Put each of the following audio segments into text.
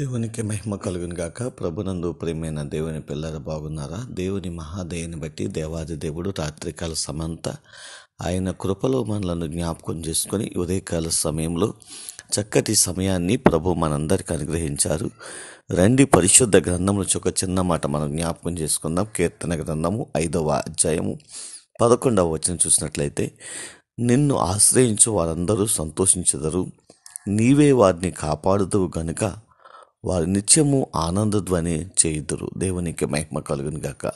దేవునికి మహిమ కలుగునుగాక ప్రభునందు ప్రేమైన దేవుని పిల్లలు బాగున్నారా? దేవుని మహాదయని బట్టి దేవాది దేవుడు రాత్రికాల సమంత ఆయన కృపలో మనలను జ్ఞాపకం చేసుకొని ఉదయకాల సమయంలో చక్కటి సమయాన్ని ప్రభు మనందరికి అనుగ్రహించారు. రండి పరిశుద్ధ గ్రంథం నుంచి ఒక చిన్న మాట మనం జ్ఞాపకం చేసుకుందాం. కీర్తన గ్రంథము ఐదవ అధ్యాయము పదకొండవ వచనం చూసినట్లయితే నిన్ను ఆశ్రయించు వారందరూ సంతోషించదరు. నీవే వారిని కాపాడుతూ గనుక. వారు నిత్యము ఆనందధ్వని చేయుదురు. దేవునికి మహిమ కలుగును గాక.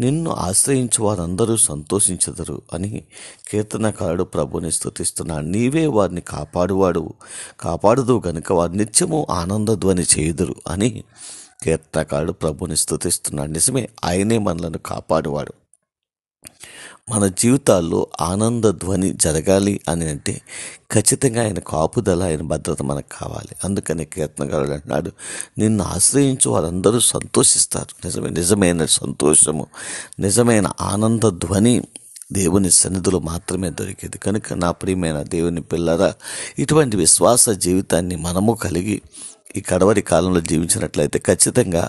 నిన్ను ఆశ్రయించు వారందరూ సంతోషించదురు అని కీర్తనకారుడు ప్రభుని స్థుతిస్తున్నాడు నీవే వారిని కాపాడువాడు. కాపాడుదు గనుక వారు నిత్యము ఆనందధ్వని చేయుదురు అని కీర్తనకారుడు ప్రభుని స్థుతిస్తున్నాడు నిజమే ఆయనే మనలను కాపాడువాడు. మన జీవితాల్లో ఆనంద ధ్వని జరగాలి అని అంటే ఖచ్చితంగా ఆయన కాపుదల ఆయన భద్రత మనకు కావాలి. అందుకని కీర్తనగారుడు అంటున్నాడు నిన్ను ఆశ్రయించు వారందరూ సంతోషిస్తారు. నిజమే నిజమైన సంతోషము నిజమైన ఆనంద ధ్వని దేవుని సన్నిధిలో మాత్రమే దొరికేది. కనుక నా ప్రియమైన దేవుని పిల్లరా ఇటువంటి విశ్వాస జీవితాన్ని మనము కలిగి ఈ కడవరి కాలంలో జీవించినట్లయితే ఖచ్చితంగా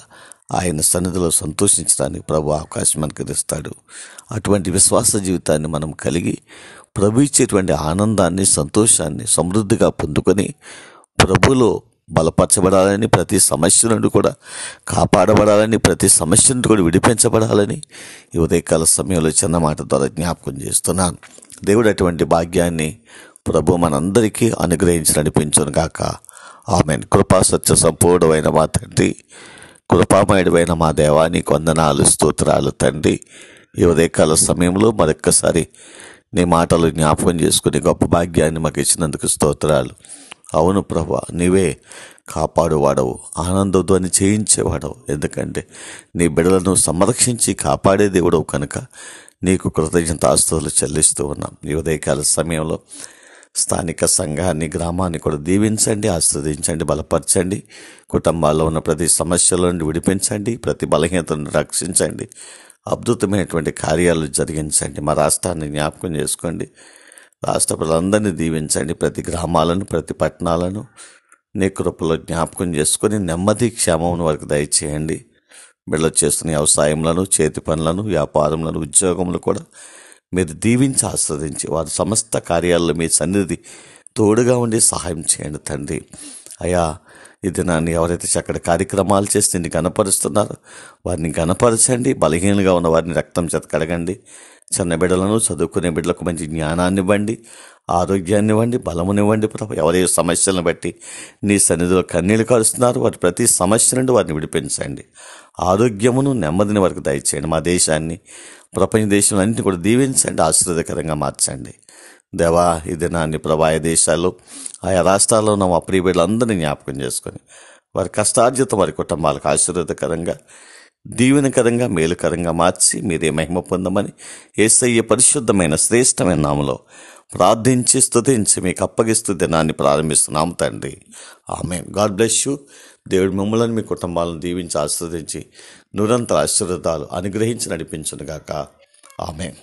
ఆయన సన్నిధిలో సంతోషించడానికి ప్రభు అవకాశం అనుకరిస్తాడు అటువంటి విశ్వాస జీవితాన్ని మనం కలిగి ప్రభు ఇచ్చేటువంటి ఆనందాన్ని సంతోషాన్ని సమృద్ధిగా పొందుకొని ప్రభులో బలపరచబడాలని ప్రతి సమస్య నుండి కూడా కాపాడబడాలని ప్రతి సమస్య నుండి కూడా విడిపించబడాలని ఈ ఉదయకాల సమయంలో చిన్న మాట ద్వారా జ్ఞాపకం చేస్తున్నాను. దేవుడు అటువంటి భాగ్యాన్ని ప్రభు మనందరికీ అనుగ్రహించి నడిపించును గాక. ఆమె కృపా సత్య సంపూర్ణమైన మా తండ్రి కృపామయుడమైన మా దేవాన్ని కొందనాలు స్తోత్రాలు తండ్రి. ఈ ఉదయకాల సమయంలో మరొక్కసారి నీ మాటలు జ్ఞాపకం చేసుకుని గొప్ప భాగ్యాన్ని మాకు ఇచ్చినందుకు స్తోత్రాలు. అవును ప్రభా నీవే కాపాడువాడవు. ఆనందధ్వని చేయించేవాడవు. ఎందుకంటే నీ బిడలను సంరక్షించి కాపాడే దేవుడవు కనుక నీకు కృతజ్ఞత ఆస్తులు చెల్లిస్తూ ఉన్నాం. ఈ ఉదయకాల సమయంలో స్థానిక సంఘాన్ని గ్రామాన్ని కూడా దీవించండి ఆస్వాదించండి బలపరచండి. కుటుంబాల్లో ఉన్న ప్రతి సమస్యల నుండి విడిపించండి ప్రతి బలహీనతను రక్షించండి. అద్భుతమైనటువంటి కార్యాలు జరిగించండి. మా రాష్ట్రాన్ని జ్ఞాపకం చేసుకోండి. రాష్ట్ర ప్రజలందరినీ దీవించండి. ప్రతి గ్రామాలను ప్రతి పట్టణాలను నీ కృపలో జ్ఞాపకం చేసుకొని నెమ్మది క్షేమం వారికి దయచేయండి. బిడ్డలు చేస్తున్న వ్యవసాయంలను చేతి పనులను వ్యాపారములను ఉద్యోగములు కూడా మీరు దీవించి ఆస్వాదించి వారి సమస్త కార్యాల్లో మీ సన్నిధి తోడుగా ఉండి సహాయం చేయండి తండ్రి. అయా ఇది దినాన్ని ఎవరైతే చక్కటి కార్యక్రమాలు చేసి నిన్ను గనపరుస్తున్నారో వారిని గనపరచండి బలహీనంగా ఉన్న వారిని రక్తం చేత కడగండి. చిన్న బిడ్డలను చదువుకునే బిడ్డలకు మంచి జ్ఞానాన్ని ఇవ్వండి ఆరోగ్యాన్ని ఇవ్వండి బలమునివ్వండి ప్రభు. ఎవరి సమస్యలను బట్టి నీ సన్నిధిలో కన్నీళ్ళు కలుస్తున్నారు వారి ప్రతి సమస్య నుండి వారిని విడిపించండి. ఆరోగ్యమును నెమ్మదిని వరకు దయచేయండి. మా దేశాన్ని ప్రపంచ దేశాలన్నింటినీ కూడా దీవించండి ఆశీర్వదకరంగా మార్చండి. దేవా ఈ దినాన్ని ప్రభాయ దేశాలు ఆయా రాష్ట్రాల్లో ఉన్న మా ప్రియ బిడ్డలందరినీ జ్ఞాపకం చేసుకొని వారి కష్టార్జిత వారి కుటుంబాలకు ఆశీర్వదకరంగా దీవెనకరంగా మేలుకరంగా మార్చి మీరే మహిమ పొందమని ఏసయ్య పరిశుద్ధమైన శ్రేష్టమైన నామలో ప్రార్థించి స్థుతించి మీకు అప్పగిస్తూ దినాన్ని ప్రారంభిస్తున్నాము తండ్రి. ఆమె గాడ్ బ్లెస్ యూ. దేవుడు మిమ్మల్ని మీ కుటుంబాలను దీవించి ఆస్వాదించి నిరంతర ఆశీర్వాదాలు అనుగ్రహించి నడిపించునుగాక. ఆమె